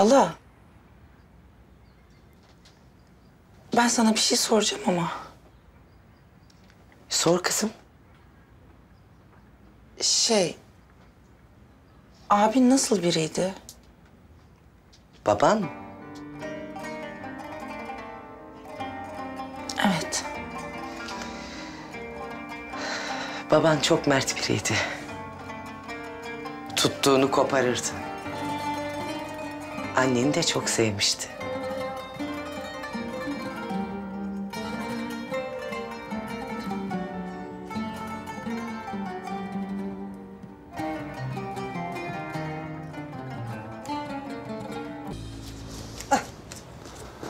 Hala. Ben sana bir şey soracağım ama. Sor kızım. Şey... Abin nasıl biriydi? Baban mı? Evet. Baban çok mert biriydi. Tuttuğunu koparırdı. Anneni de çok sevmişti.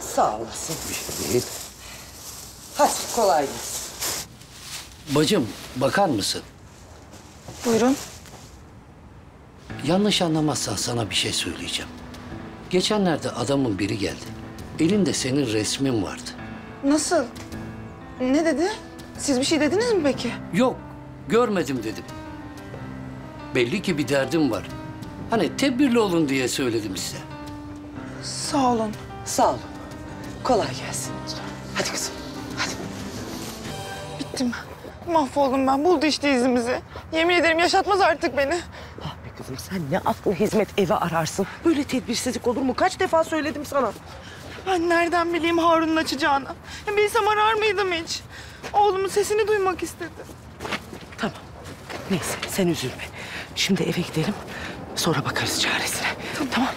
Sağ olasın. Değil. Hadi kolay gelsin. Bacım bakar mısın? Buyurun. Yanlış anlamazsan sana bir şey söyleyeceğim. Geçenlerde adamın biri geldi. Elinde senin resmin vardı. Nasıl? Ne dedi? Siz bir şey dediniz mi peki? Yok, görmedim dedim. Belli ki bir derdim var. Hani tedbirli olun diye söyledim size. Sağ olun. Sağ olun. Kolay gelsin. Hadi kızım. Hadi. Bittim. Mahvoldum ben. Buldu işte izimizi. Yemin ederim yaşatmaz artık beni. Kızım sen ne aklı hizmet evi ararsın. Böyle tedbirsizlik olur mu? Kaç defa söyledim sana. Ben nereden bileyim Harun'un açacağını? Ya Bilsem arar mıydım hiç? Oğlumun sesini duymak istedi. Tamam. Neyse sen üzülme. Şimdi eve gidelim. Sonra bakarız çaresine. Tamam. Hadi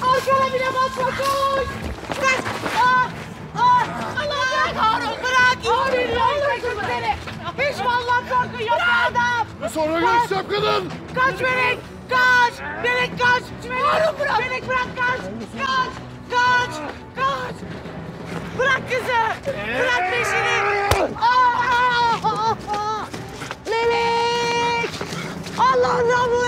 koş! Arkana bile bakma koş! Kaç! Ah! Ah! Allah bırak Harun bırak! Harun yok seni! Hiç vallahi korkun yok adam! Sonra görüşeceğim kadın. Kaç Melek! Kaç! Melek kaç! Harun bırak! Melek bırak kaç! Kaç! Kaç! Kaç! Bırak kızı! Bırak peşini! Ah! Melek! Allah'ım bu eve Melek!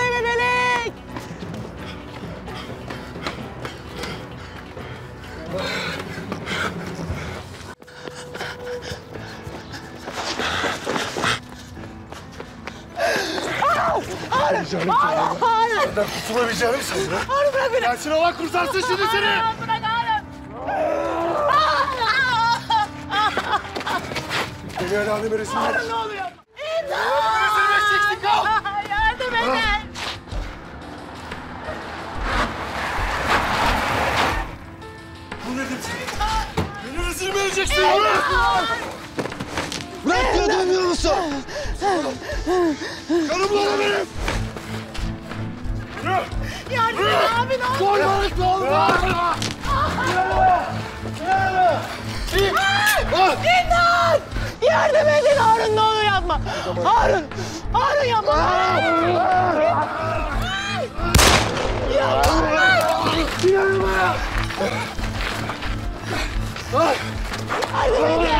Senden kurtulabileceğini mi sandın? Harun bırak beni! Gelsin Allah kurtarsın şimdi seni. Bırak Harun! Beni el aleme resimler. Harun ne oluyor? Resimler çeksin kal. Yardım edin! Bu ne demek? Beni rezil mi edeceksin? Bırak! Bırak diyor duymuyor musun? Karım lan benim. Yürü. Yardım edin abi ne olur! Koymalıkla olmaz. İmdat! Yardım edin Harun ne olur yapma! Harun! Harun yapma! Yardım edin!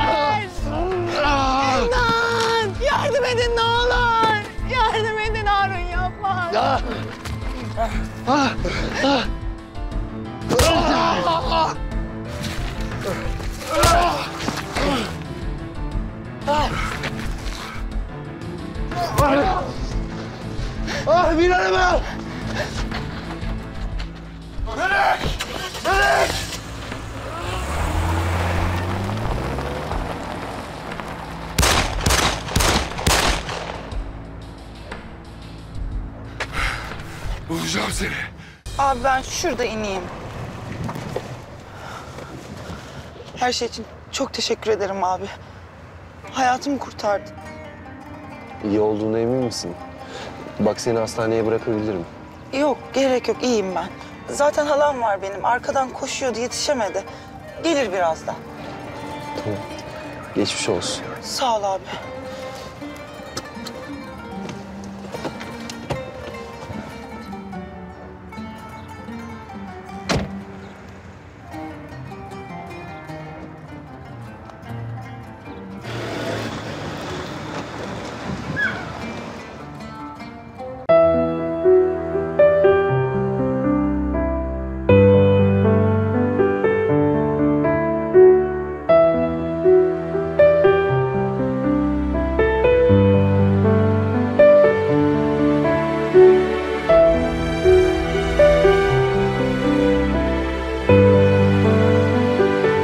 İmdat! Yardım edin ne olur! Yardım edin Harun yapma! Ah bir araba. Melek! Melek! Bulacağım seni. Abi ben şurada ineyim. Her şey için çok teşekkür ederim abi. Hayatımı kurtardın. İyi olduğuna emin misin? Bak seni hastaneye bırakabilirim. Yok gerek yok iyiyim ben. Zaten halam var benim. Arkadan koşuyordu yetişemedi. Gelir birazdan. Geçmiş olsun. Sağ ol abi.